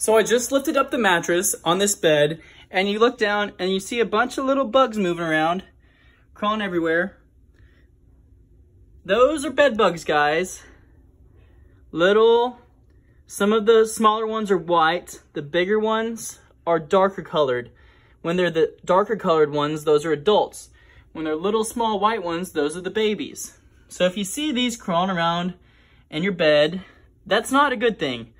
So I just lifted up the mattress on this bed and you look down and you see a bunch of little bugs moving around, crawling everywhere. Those are bed bugs, guys. Little, some of the smaller ones are white. The bigger ones are darker colored. When they're the darker colored ones, those are adults. When they're little small white ones, those are the babies. So if you see these crawling around in your bed, that's not a good thing.